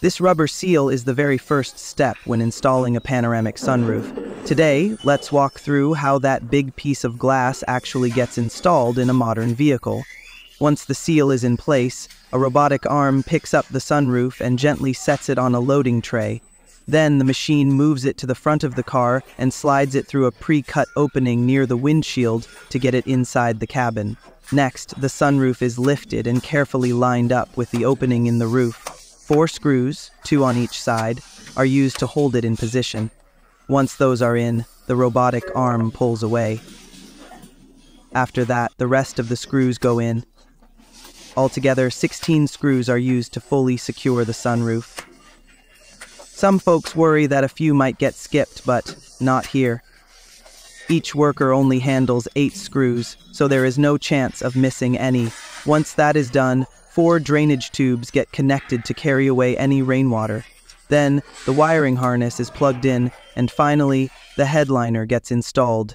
This rubber seal is the very first step when installing a panoramic sunroof. Today, let's walk through how that big piece of glass actually gets installed in a modern vehicle. Once the seal is in place, a robotic arm picks up the sunroof and gently sets it on a loading tray. Then the machine moves it to the front of the car and slides it through a pre-cut opening near the windshield to get it inside the cabin. Next, the sunroof is lifted and carefully lined up with the opening in the roof. Four screws, two on each side, are used to hold it in position. Once those are in, the robotic arm pulls away. After that, the rest of the screws go in. Altogether, 16 screws are used to fully secure the sunroof. Some folks worry that a few might get skipped, but not here. Each worker only handles eight screws, so there is no chance of missing any. Once that is done, four drainage tubes get connected to carry away any rainwater. Then, the wiring harness is plugged in, and finally, the headliner gets installed.